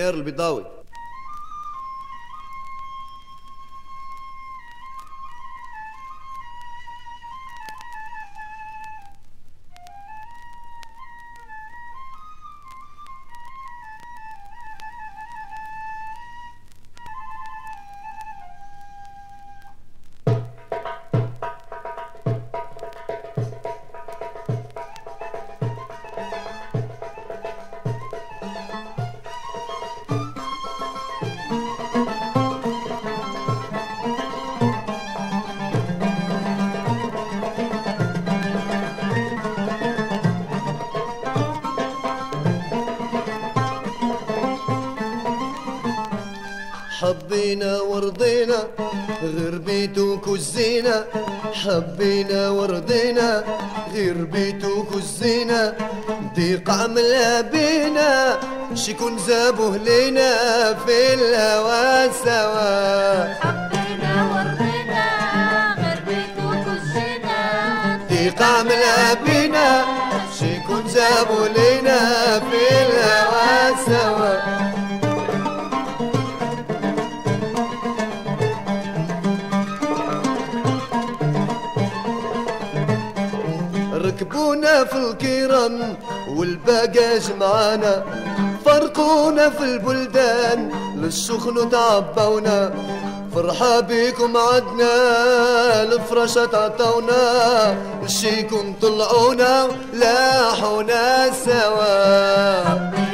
ديار البيضاوي. حبينا ورضينا غير بيتك والزينة حبينا ورضينا غير بيتك والزينة ضيق عملها بينا شكون زابوه لينا في الهوى سوا. حبينا ورضينا غير بيتك والزينة ضيق عملها بينا شكون زابوه لينا ركبونا في الكيران والباقاج معانا. فرقونا في البلدان للسخن تعبونا فرحة بيكم عدنا الفراشة عطونا الشيكم طلعونا لاحونا سوا.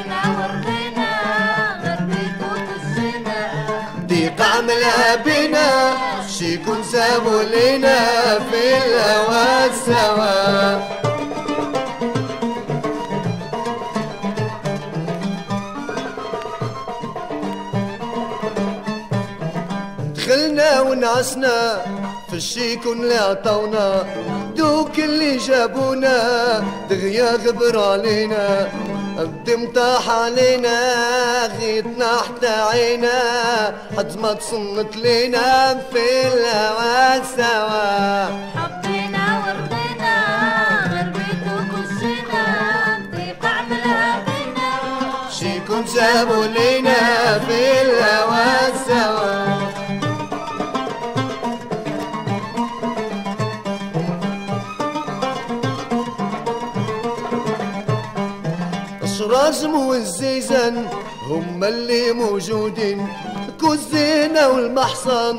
بينا شيكون سابوا لينا في الهوى سوا. دخلنا ونعسنا في الشيكون اللي عطونا دوك اللي جابونا دغيا غبر علينا. علينا غيتنا حتى عينا. حد ما تصنت لينا في الهوى سوا. حبينا ورضينا غير بيتك والزينة ضيق عملها بينا شيكون جابوا لينا في الهوى سوا. الشرازم والزيزان هم اللي موجودين. كوزينة والمحصن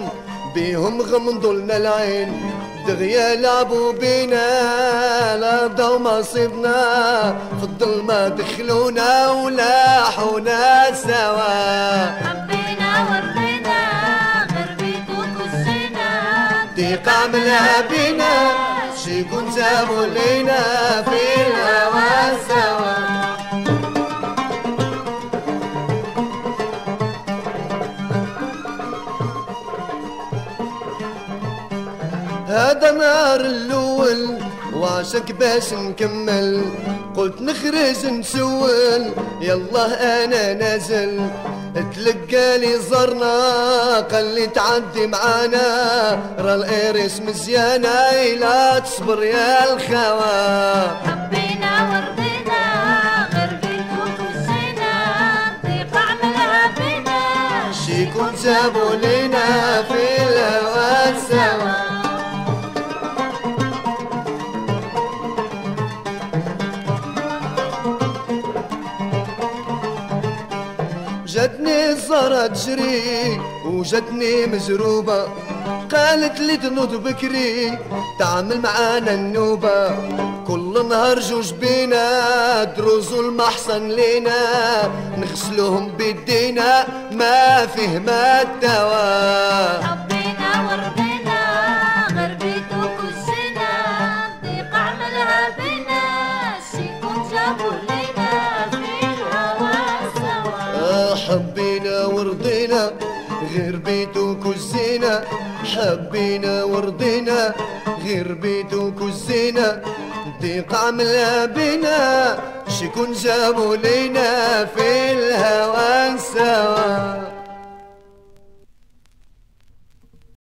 بيهم غمضوا لنا العين. دغيا لعبوا بينا لا ضو مصيبنا في الظلمة دخلونا ولاحونا سوا. حبينا ورضينا غير بيتك والزينة ضيق عملها بينا شيكون جابوا لينا في هذا نهار الأول وعشك باش نكمل. قلت نخرج نسول يلا أنا نازل. تلقى لي زرنا قال لي تعدي معانا. را الايرس مزيانة لا تصبر يا الخوا. حبينا ورضينا غير بيتك والزينة ضيق عملها بينا. شيكون جابوا لينا في جتني الزهرة تجري وجتني مجروبة. قالت لي تنوض بكري تعمل معانا النوبة. كل نهار جوج بينا دروز المحصن لينا. نغسلوهم بيدينا ما فيه ما الدواء ورضينا غير بيتك والزينة حبينا ورضينا غير بيتك والزينة ضيق عملها بينا شكون جابوا لينا في الهوى سوا